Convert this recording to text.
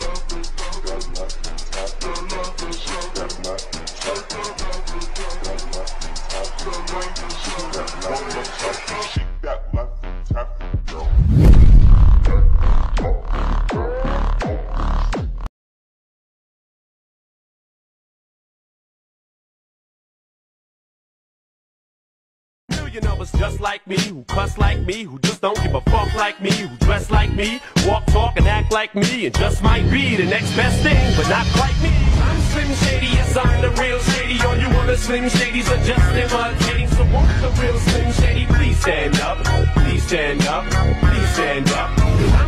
nothing, got nothing. Million others just like me, who cuss like me, who just don't give a fuck like me, who dress like me, walk, talk, and act like me, and just might be the next best thing, but not quite me. I'm Slim Shady, yes, I'm the real Shady. All you other Slim Shadys are just imitating. So won't the real Slim Shady please stand up? Please stand up. Please stand up.